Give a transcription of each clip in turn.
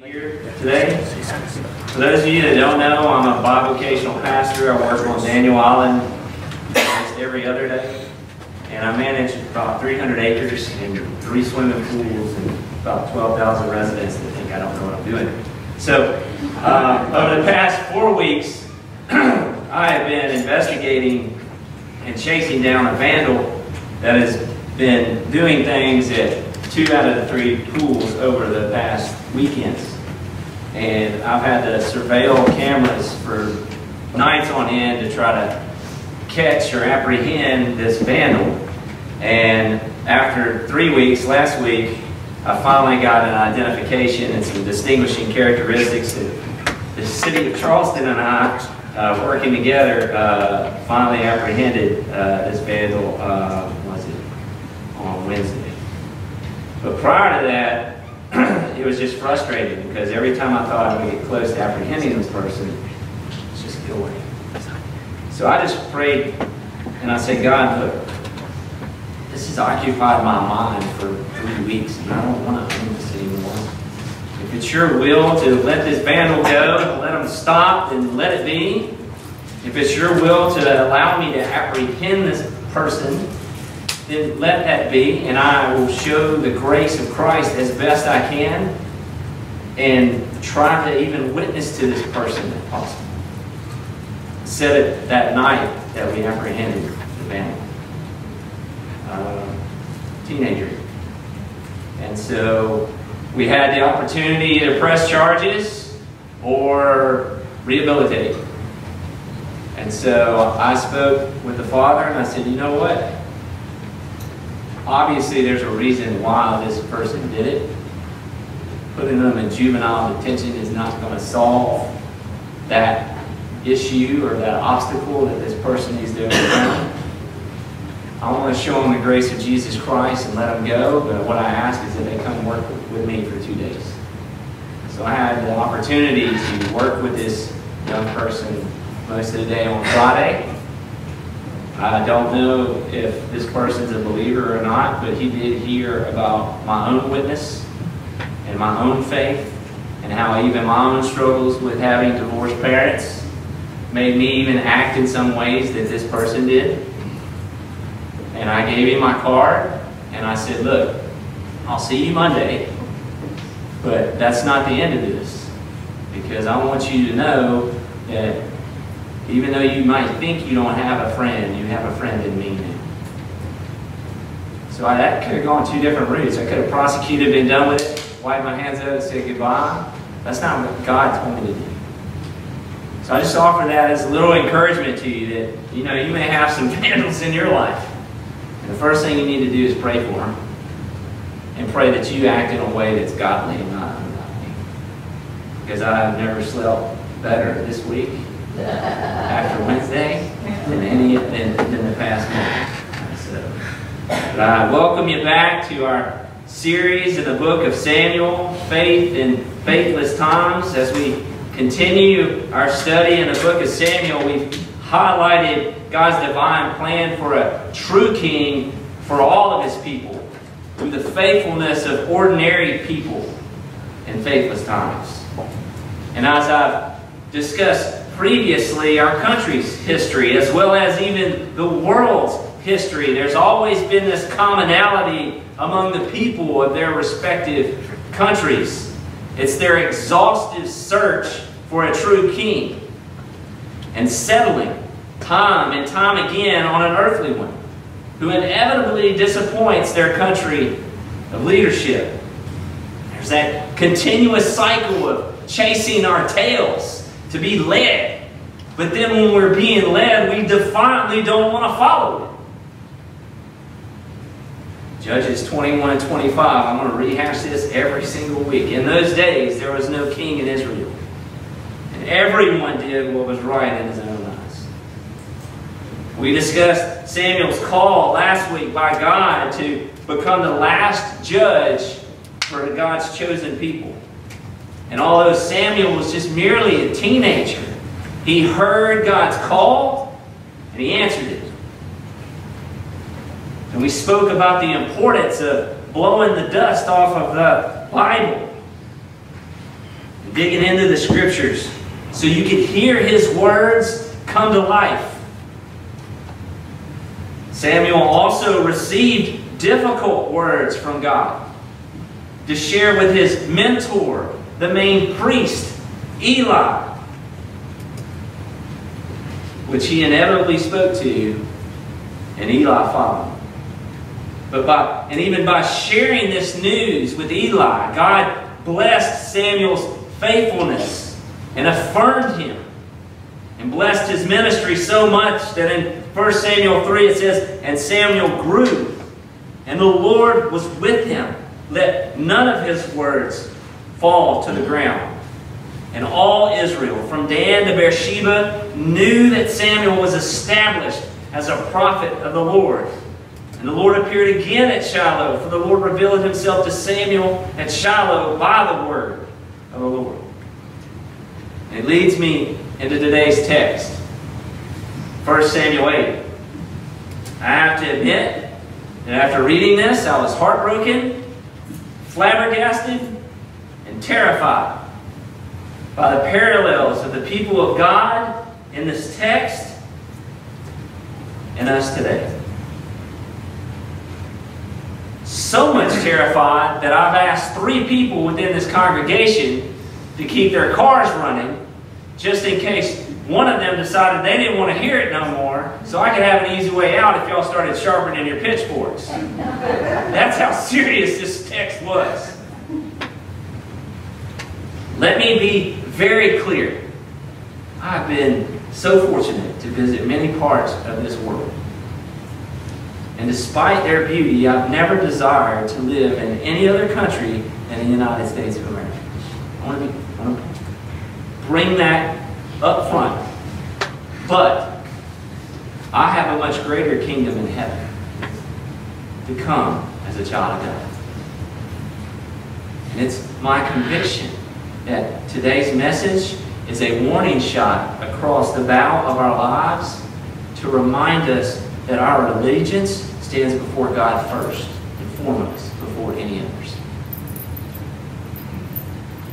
here today. For those of you that don't know, I'm a bivocational pastor. I work on Daniel Island every other day. And I manage about 300 acres and three swimming pools and about 12,000 residents that think I don't know what I'm doing. So, uh, over the past four weeks, I have been investigating and chasing down a vandal that has been doing things at two out of the three pools over the past weekends. And I've had to surveil cameras for nights on end to try to catch or apprehend this vandal. And after three weeks, last week, I finally got an identification and some distinguishing characteristics that the city of Charleston and I, uh, working together, uh, finally apprehended uh, this vandal, uh, was it, on Wednesday. But prior to that, it was just frustrating because every time I thought I would get close to apprehending this person, it's just go away. So I just prayed and I said, God, look, this has occupied my mind for three weeks and I don't want to own this anymore. If it's your will to let this vandal go let him stop, and let it be. If it's your will to allow me to apprehend this person, then let that be, and I will show the grace of Christ as best I can and try to even witness to this person if possible. Said it that night that we apprehended the vandal. Uh, teenager. And so we had the opportunity to press charges or rehabilitate. And so I spoke with the father and I said, you know what? Obviously, there's a reason why this person did it. Putting them in juvenile detention is not going to solve that issue or that obstacle that this person needs to overcome. I want to show them the grace of Jesus Christ and let them go, but what I ask is that they come work with me for two days. So I had the opportunity to work with this young person most of the day on Friday. I don't know if this person's a believer or not, but he did hear about my own witness and my own faith and how even my own struggles with having divorced parents made me even act in some ways that this person did. And I gave him my card and I said, look, I'll see you Monday, but that's not the end of this. Because I want you to know that even though you might think you don't have a friend, you have a friend in me now. So I, that could have gone two different routes. I could have prosecuted, been done with it, wiped my hands out said goodbye. That's not what God told me to do. So I just offer that as a little encouragement to you that, you know, you may have some vandals in your life. And the first thing you need to do is pray for them. And pray that you act in a way that's godly and not ungodly. Because I've never slept better this week Uh, after Wednesday than any than, than the past month. So, but I welcome you back to our series in the book of Samuel, Faith in Faithless Times. As we continue our study in the book of Samuel, we've highlighted God's divine plan for a true king for all of his people through the faithfulness of ordinary people in faithless times. And as I've discussed previously our country's history as well as even the world's history. There's always been this commonality among the people of their respective countries. It's their exhaustive search for a true king and settling time and time again on an earthly one who inevitably disappoints their country of leadership. There's that continuous cycle of chasing our tails to be led. But then when we're being led, we defiantly don't want to follow it. Judges 21 and 25, I'm going to rehash this every single week. In those days, there was no king in Israel. And everyone did what was right in his own eyes. We discussed Samuel's call last week by God to become the last judge for God's chosen people. And although Samuel was just merely a teenager, he heard God's call and he answered it. And we spoke about the importance of blowing the dust off of the Bible digging into the scriptures so you could hear his words come to life. Samuel also received difficult words from God to share with his mentor, the main priest, Eli, which he inevitably spoke to, and Eli followed. But by, and even by sharing this news with Eli, God blessed Samuel's faithfulness and affirmed him and blessed his ministry so much that in 1 Samuel 3 it says, And Samuel grew, and the Lord was with him. Let none of his words fall to the ground. And all Israel, from Dan to Beersheba, knew that Samuel was established as a prophet of the Lord. And the Lord appeared again at Shiloh, for the Lord revealed himself to Samuel at Shiloh by the word of the Lord. And it leads me into today's text. 1 Samuel 8. I have to admit that after reading this, I was heartbroken, flabbergasted, terrified by the parallels of the people of God in this text and us today. So much terrified that I've asked three people within this congregation to keep their cars running just in case one of them decided they didn't want to hear it no more so I could have an easy way out if y'all started sharpening your pitchforks. That's how serious this text was. Let me be very clear. I've been so fortunate to visit many parts of this world. And despite their beauty, I've never desired to live in any other country than the United States of America. I want to, be, I want to bring that up front. But I have a much greater kingdom in heaven to come as a child of God. And it's my conviction that today's message is a warning shot across the bow of our lives to remind us that our allegiance stands before God first and foremost before any others.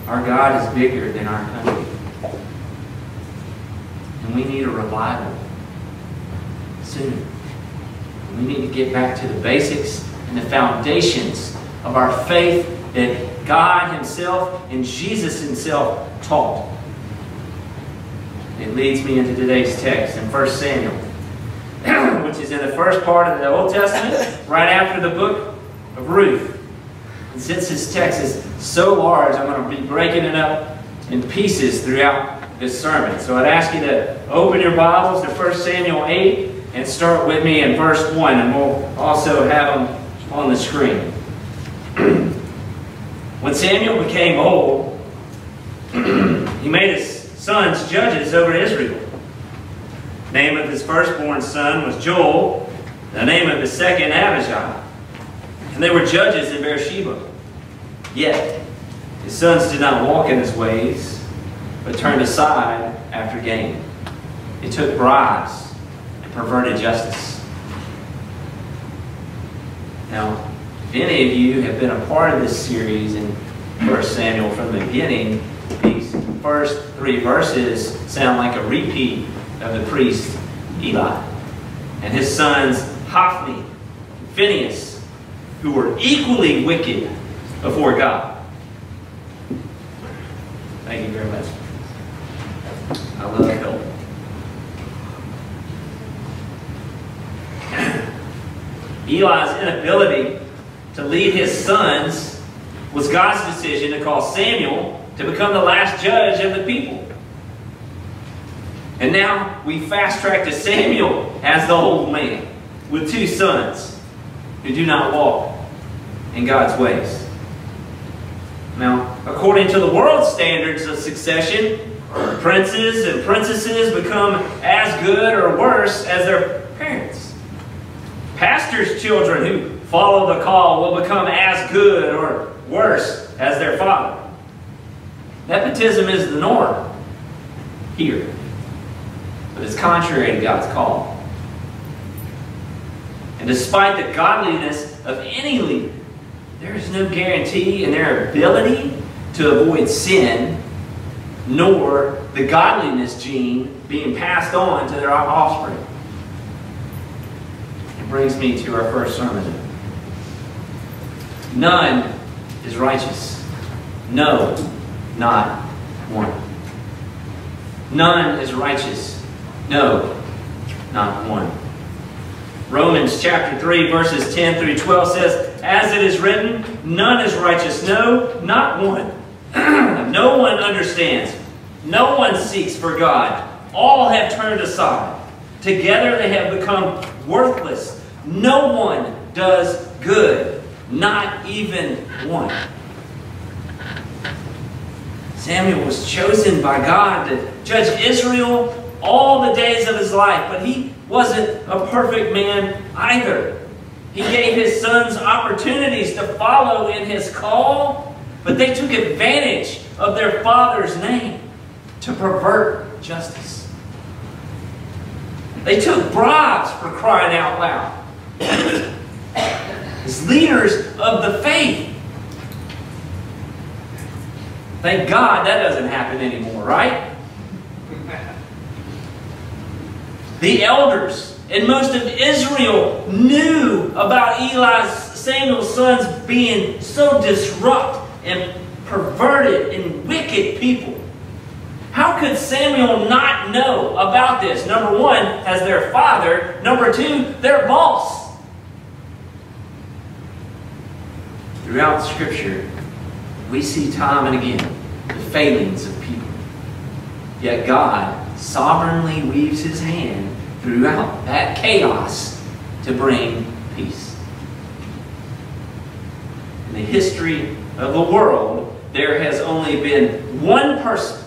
Our God is bigger than our country. And we need a revival soon. We need to get back to the basics and the foundations of our faith that God Himself and Jesus Himself taught. It leads me into today's text in 1 Samuel, which is in the first part of the Old Testament, right after the book of Ruth. And since this text is so large, I'm going to be breaking it up in pieces throughout this sermon. So I'd ask you to open your Bibles to 1 Samuel 8 and start with me in verse 1, and we'll also have them on the screen. when Samuel became old, he made his sons judges over Israel. The name of his firstborn son was Joel, the name of his second Abijah. And they were judges in Beersheba. Yet, his sons did not walk in his ways, but turned aside after gain. They took bribes and perverted justice. Now, if any of you have been a part of this series in 1 Samuel from the beginning, these first three verses sound like a repeat of the priest Eli and his sons Hophni and Phinehas, who were equally wicked before God. Thank you very much. I love help. Eli's inability to lead his sons was God's decision to call Samuel to become the last judge of the people. And now we fast track to Samuel as the old man with two sons who do not walk in God's ways. Now, according to the world's standards of succession, Princes and princesses become as good or worse as their parents. Pastors' children who follow the call will become as good or worse as their father. Nepotism is the norm here, but it's contrary to God's call. And despite the godliness of any leader, there is no guarantee in their ability to avoid sin nor the godliness gene being passed on to their offspring. It brings me to our first sermon. None is righteous. No, not one. None is righteous. No, not one. Romans chapter 3, verses 10 through 12 says, As it is written, none is righteous, no, not one. no one understands. No one seeks for God. All have turned aside. Together they have become worthless. No one does good, not even one. Samuel was chosen by God to judge Israel all the days of his life, but he wasn't a perfect man either. He gave his sons opportunities to follow in his call, but they took advantage of their father's name to pervert justice. They took bribes for crying out loud. As leaders of the faith. Thank God that doesn't happen anymore, right? The elders and most of Israel knew about Eli's, Samuel's sons being so disrupt and perverted and wicked people. How could Samuel not know about this? Number one, as their father. Number two, their boss. Throughout Scripture, we see time and again the failings of people. Yet God sovereignly weaves his hand throughout that chaos to bring peace. In the history of the world, there has only been one person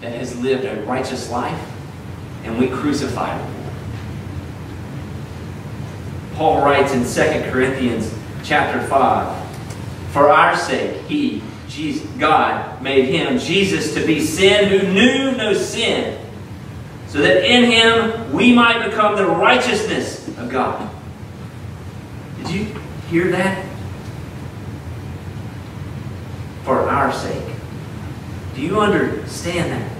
that has lived a righteous life, and we crucified him. Paul writes in 2 Corinthians chapter 5, For our sake, he, Jesus, God, made him, Jesus, to be sin who knew no sin, so that in him we might become the righteousness of God. Did you hear that? For our sake. Do you understand that?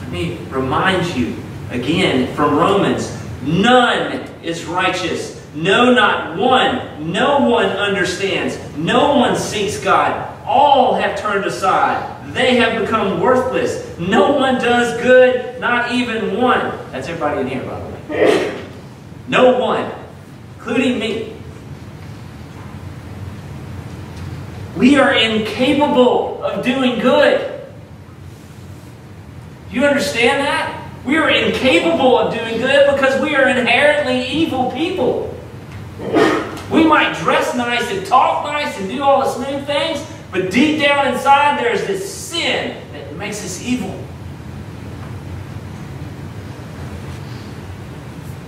Let me remind you again from Romans none is righteous. No, not one. No one understands. No one seeks God. All have turned aside. They have become worthless. No one does good, not even one. That's everybody in here, by the way. No one, including me. We are incapable of doing good. Do you understand that? We are incapable of doing good because we are inherently evil people. We might dress nice and talk nice and do all the smooth things, but deep down inside there's this sin that makes us evil.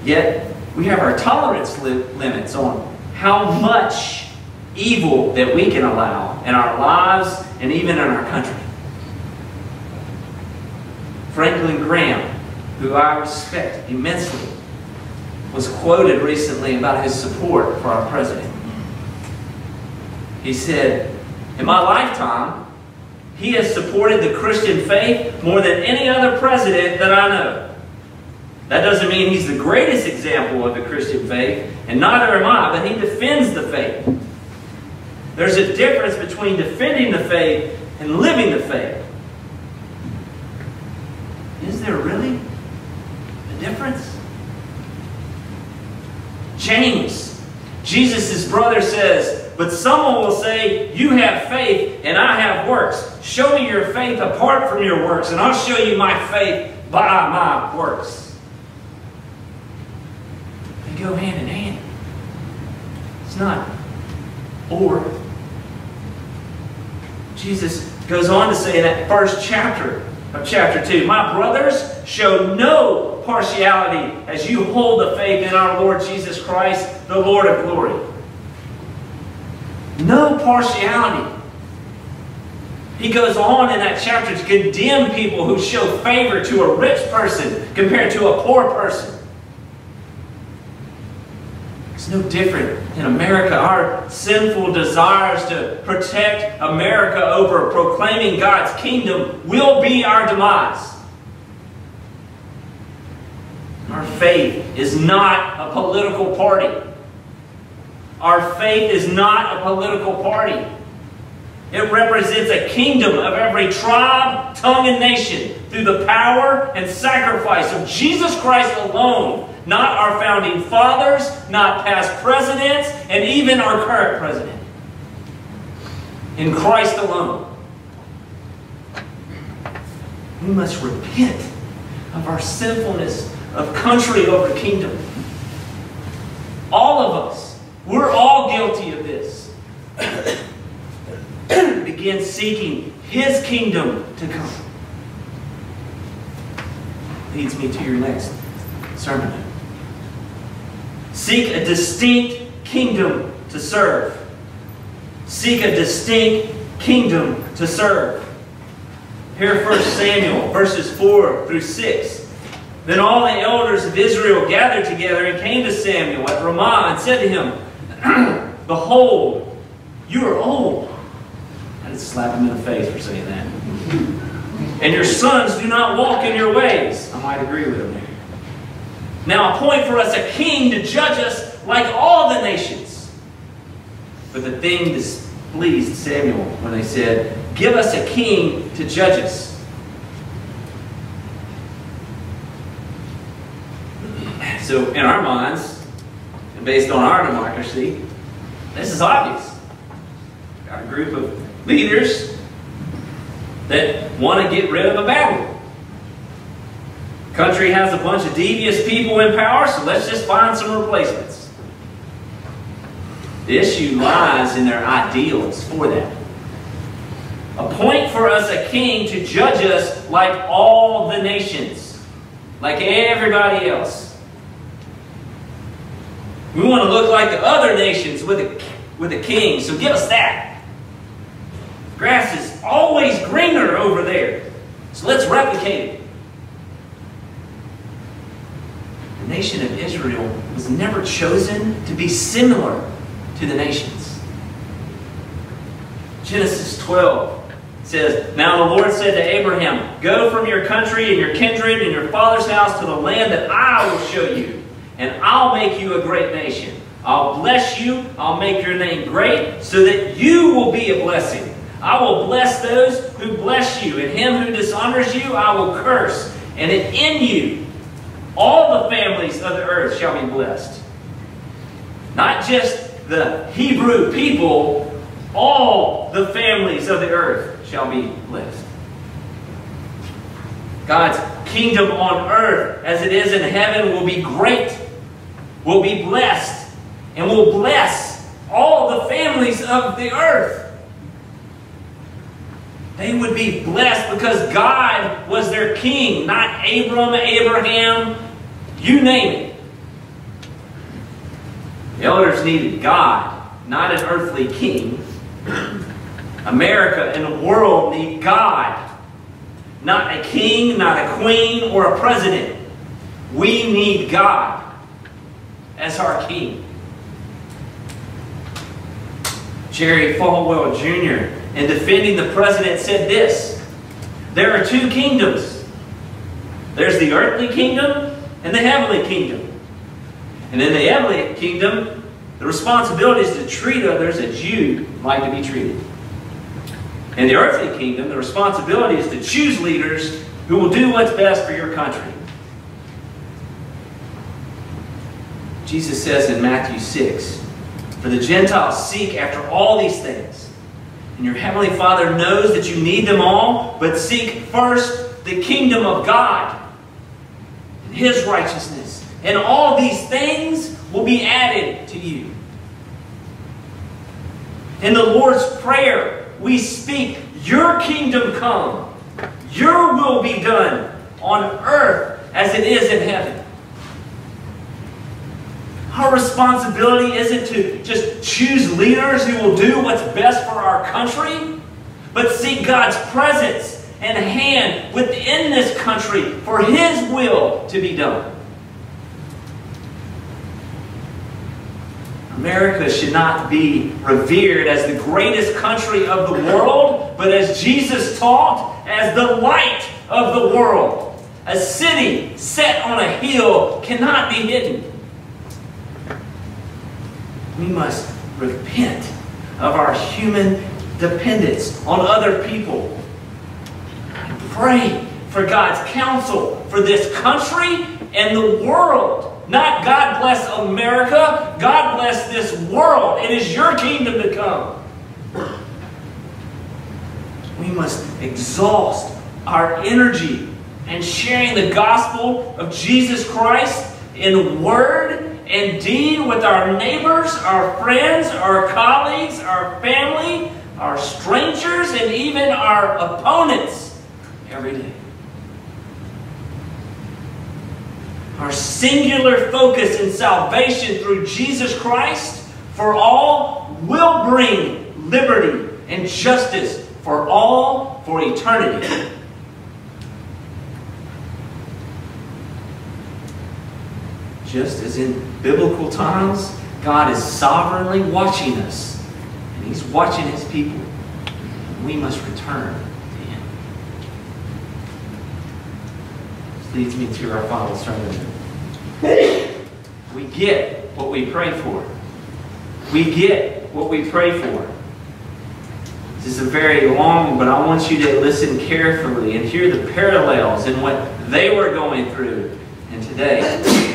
Yet, we have our tolerance li limits on how much evil that we can allow in our lives and even in our country. Franklin Graham, who I respect immensely, was quoted recently about his support for our president. He said, In my lifetime, he has supported the Christian faith more than any other president that I know. That doesn't mean he's the greatest example of the Christian faith, and neither am I, but he defends the faith. There's a difference between defending the faith and living the faith. Is there really a difference? James, Jesus' brother says, But someone will say, You have faith and I have works. Show me your faith apart from your works, and I'll show you my faith by my works. They go hand in hand. It's not or. Jesus goes on to say in that first chapter of chapter 2, My brothers, show no partiality as you hold the faith in our Lord Jesus Christ, the Lord of glory. No partiality. He goes on in that chapter to condemn people who show favor to a rich person compared to a poor person. It's no different in America. Our sinful desires to protect America over proclaiming God's kingdom will be our demise. Faith is not a political party. Our faith is not a political party. It represents a kingdom of every tribe, tongue, and nation through the power and sacrifice of Jesus Christ alone not our founding fathers, not past presidents, and even our current president. In Christ alone. We must repent of our sinfulness of country over kingdom. All of us, we're all guilty of this. Begin seeking His kingdom to come. Leads me to your next sermon. Seek a distinct kingdom to serve. Seek a distinct kingdom to serve. Here, 1 Samuel, verses 4 through 6. Then all the elders of Israel gathered together and came to Samuel at Ramah and said to him, Behold, you are old. Just slap him in the face for saying that. And your sons do not walk in your ways. I might agree with him there. Now appoint for us a king to judge us like all the nations. But the thing displeased Samuel when they said, Give us a king to judge us. So in our minds, based on our democracy, this is obvious. Got a group of leaders that want to get rid of a Babylon. Country has a bunch of devious people in power, so let's just find some replacements. The issue lies in their ideals for that. Appoint for us a king to judge us like all the nations, like everybody else. We want to look like the other nations with a, with a king, so give us that. Grass is always greener over there, so let's replicate it. the nation of Israel was never chosen to be similar to the nations. Genesis 12 says, Now the Lord said to Abraham, Go from your country and your kindred and your father's house to the land that I will show you, and I'll make you a great nation. I'll bless you, I'll make your name great, so that you will be a blessing. I will bless those who bless you, and him who dishonors you I will curse. And in you all the families of the earth shall be blessed. Not just the Hebrew people, all the families of the earth shall be blessed. God's kingdom on earth as it is in heaven will be great, will be blessed, and will bless all the families of the earth. They would be blessed because God was their king, not Abram, Abraham, you name it. The elders needed God, not an earthly king. America and the world need God, not a king, not a queen, or a president. We need God as our king. Jerry Falwell Jr in defending the president said this There are two kingdoms there's the earthly kingdom and the heavenly kingdom. And in the heavenly kingdom, the responsibility is to treat others as you like to be treated. In the earthly kingdom, the responsibility is to choose leaders who will do what's best for your country. Jesus says in Matthew 6, For the Gentiles seek after all these things and your Heavenly Father knows that you need them all, but seek first the kingdom of God and His righteousness. And all these things will be added to you. In the Lord's Prayer, we speak, Your kingdom come, Your will be done on earth as it is in heaven. Our responsibility isn't to just choose leaders who will do what's best for our country, but seek God's presence and hand within this country for His will to be done. America should not be revered as the greatest country of the world, but as Jesus taught, as the light of the world. A city set on a hill cannot be hidden. We must repent of our human dependence on other people. Pray for God's counsel for this country and the world. Not God bless America, God bless this world. It is your kingdom to come. We must exhaust our energy and sharing the gospel of Jesus Christ in word and deed with our neighbors, our friends, our colleagues, our family, our strangers, and even our opponents every day. Our singular focus in salvation through Jesus Christ for all will bring liberty and justice for all for eternity. Just as in biblical times, God is sovereignly watching us, and He's watching His people. We must return to Him. This leads me to our final sermon. We get what we pray for. We get what we pray for. This is a very long, but I want you to listen carefully and hear the parallels in what they were going through and today.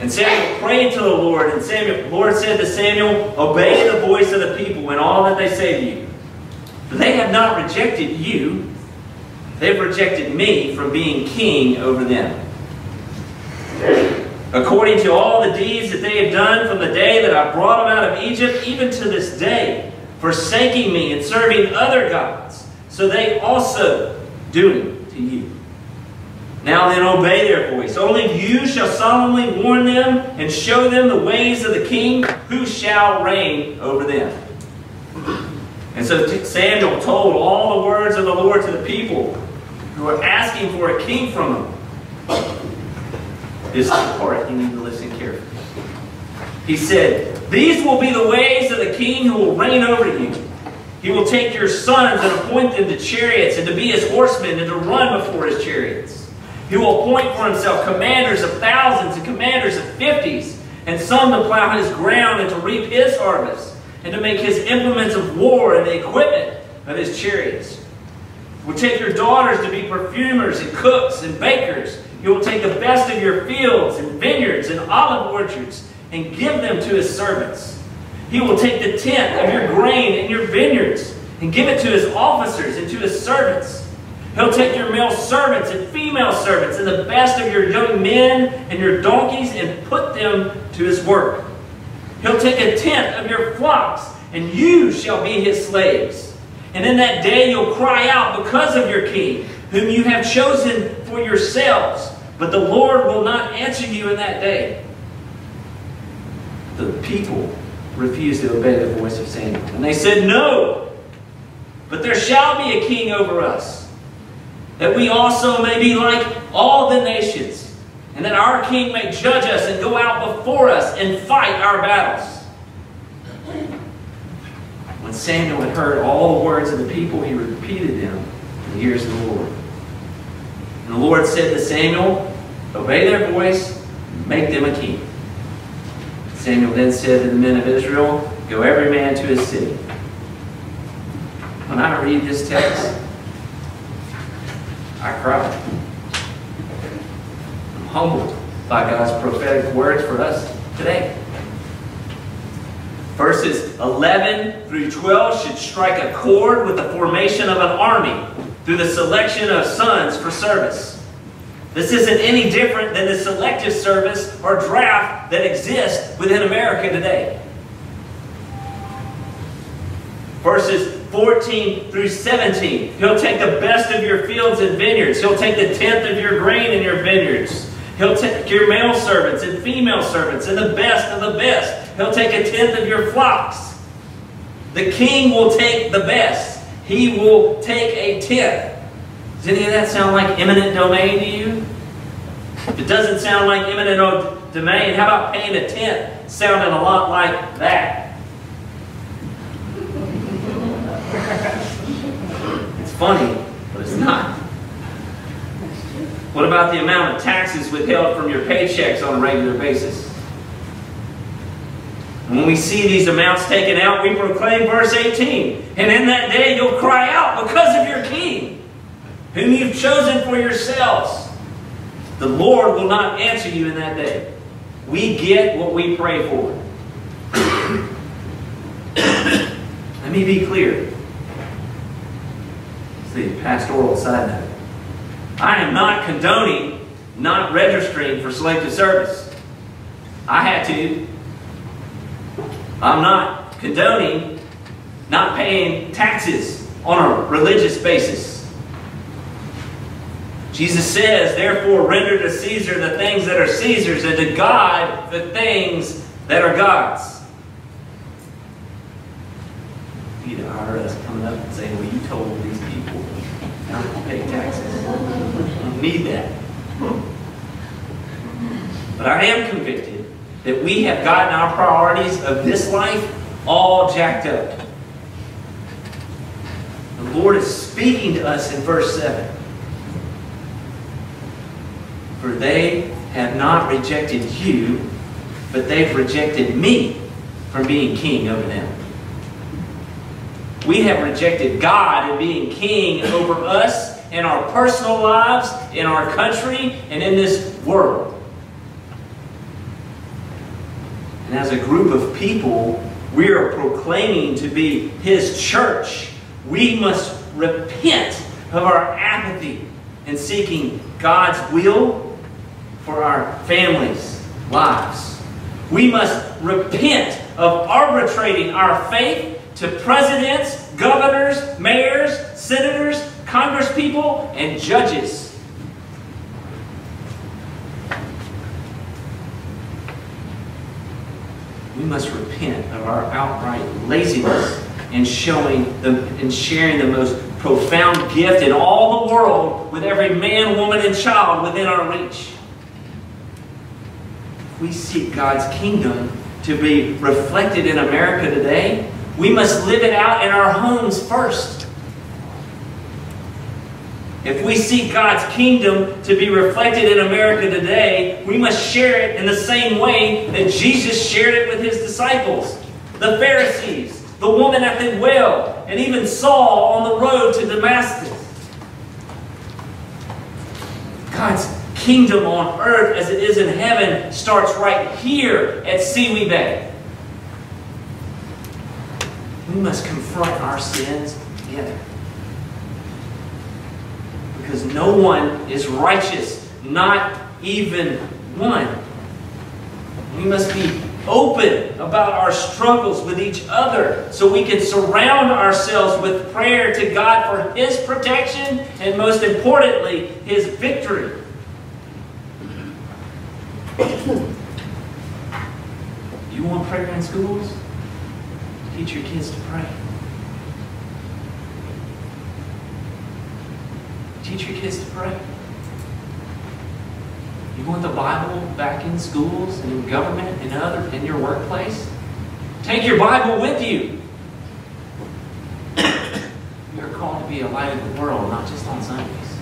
And Samuel prayed to the Lord, and Samuel, the Lord said to Samuel, Obey the voice of the people in all that they say to you. For they have not rejected you, they've rejected me from being king over them. According to all the deeds that they have done from the day that I brought them out of Egypt, even to this day, forsaking me and serving other gods, so they also do you. Now then, obey their voice. Only you shall solemnly warn them and show them the ways of the king who shall reign over them. And so Samuel told all the words of the Lord to the people who were asking for a king from him. This is the part you need to listen carefully. He said, These will be the ways of the king who will reign over you. He will take your sons and appoint them to chariots and to be his horsemen and to run before his chariots. He will appoint for himself commanders of thousands and commanders of fifties, and some to plow his ground and to reap his harvest, and to make his implements of war and the equipment of his chariots. Will take your daughters to be perfumers and cooks and bakers. He will take the best of your fields and vineyards and olive orchards and give them to his servants. He will take the tenth of your grain and your vineyards and give it to his officers and to his servants. He'll take your male servants and female servants and the best of your young men and your donkeys and put them to his work. He'll take a tenth of your flocks, and you shall be his slaves. And in that day you'll cry out because of your king, whom you have chosen for yourselves. But the Lord will not answer you in that day. The people refused to obey the voice of Samuel. And they said, No, but there shall be a king over us that we also may be like all the nations, and that our King may judge us and go out before us and fight our battles. When Samuel had heard all the words of the people, he repeated them in the ears of the Lord. And the Lord said to Samuel, Obey their voice, make them a king. Samuel then said to the men of Israel, Go every man to his city. When I read this text, I cry. I'm humbled by God's prophetic words for us today. Verses 11 through 12 should strike a chord with the formation of an army through the selection of sons for service. This isn't any different than the selective service or draft that exists within America today. Verses 14 through 17. He'll take the best of your fields and vineyards. He'll take the tenth of your grain in your vineyards. He'll take your male servants and female servants and the best of the best. He'll take a tenth of your flocks. The king will take the best. He will take a tenth. Does any of that sound like eminent domain to you? If it doesn't sound like eminent domain. How about paying a tenth? Sounding a lot like that. It's funny, but it's not. What about the amount of taxes withheld from your paychecks on a regular basis? When we see these amounts taken out, we proclaim verse 18. And in that day you'll cry out because of your king, whom you've chosen for yourselves. The Lord will not answer you in that day. We get what we pray for. Let me be clear. The pastoral side note. I am not condoning not registering for selective service. I had to. I'm not condoning not paying taxes on a religious basis. Jesus says, therefore, render to Caesar the things that are Caesar's, and to God the things that are God's. Be the IRS coming up and saying, well, you told these people not to pay taxes. I don't need that. But I am convicted that we have gotten our priorities of this life all jacked up. The Lord is speaking to us in verse 7. For they have not rejected you, but they've rejected me from being king over them. We have rejected God and being king over us in our personal lives, in our country, and in this world. And as a group of people, we are proclaiming to be His church. We must repent of our apathy in seeking God's will for our families' lives. We must repent of arbitrating our faith to presidents, governors, mayors, senators, congresspeople, and judges. we must repent of our outright laziness in showing the in sharing the most profound gift in all the world with every man, woman, and child within our reach. If we seek God's kingdom to be reflected in America today, we must live it out in our homes first. If we seek God's kingdom to be reflected in America today, we must share it in the same way that Jesus shared it with his disciples, the Pharisees, the woman at the well, and even Saul on the road to Damascus. God's kingdom on earth as it is in heaven starts right here at Sewee Bay. We must confront our sins together because no one is righteous, not even one. We must be open about our struggles with each other so we can surround ourselves with prayer to God for His protection and, most importantly, His victory. you want prayer in schools? Teach your kids to pray. Teach your kids to pray. You want the Bible back in schools and in government and other in your workplace? Take your Bible with you. You're called to be a light of the world, not just on Sundays.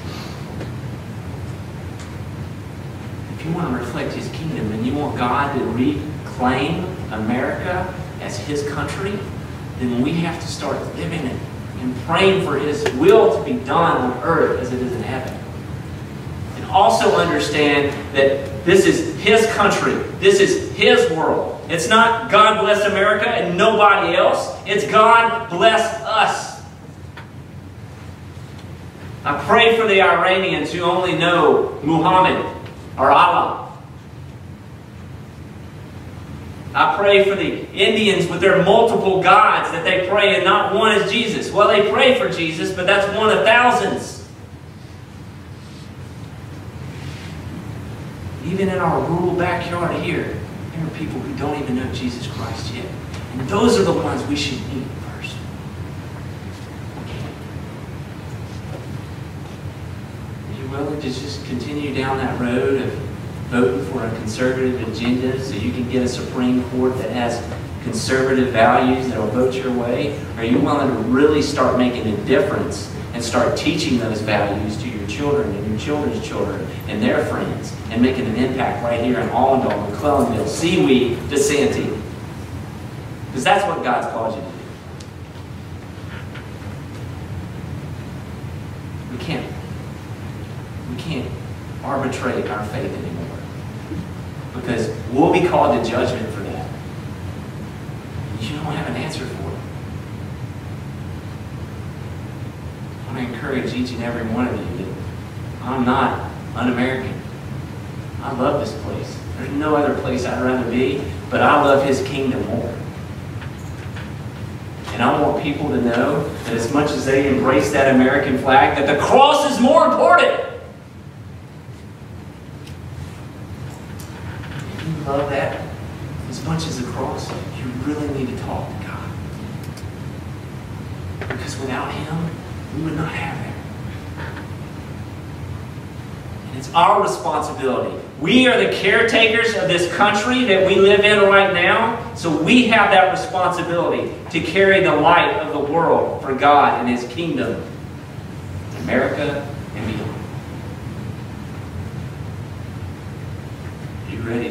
If you want to reflect His kingdom and you want God to reclaim America as His country, then we have to start living it and praying for His will to be done on earth as it is in heaven. And also understand that this is His country. This is His world. It's not God bless America and nobody else. It's God bless us. I pray for the Iranians who only know Muhammad or Allah. I pray for the Indians with their multiple gods that they pray and not one is Jesus. Well, they pray for Jesus, but that's one of thousands. Even in our rural backyard here, there are people who don't even know Jesus Christ yet. And those are the ones we should meet first. Are you willing to just continue down that road of voting for a conservative agenda so you can get a Supreme Court that has conservative values that will vote your way? Are you willing to really start making a difference and start teaching those values to your children and your children's children and their friends and making an impact right here in Awendaw, McClellanville, Seaweed, DeSanti? Because that's what God's called you to do. We can't, we can't arbitrate our faith anymore. Because we'll be called to judgment for that. You don't have an answer for it. I want to encourage each and every one of you that I'm not un-American. I love this place. There's no other place I'd rather be, but I love His kingdom more. And I want people to know that as much as they embrace that American flag, that the cross is more important. If you love that as much as the cross, you really need to talk to God. Because without Him, we would not have that. And it's our responsibility. We are the caretakers of this country that we live in right now, so we have that responsibility to carry the light of the world for God and His kingdom, America and beyond. You ready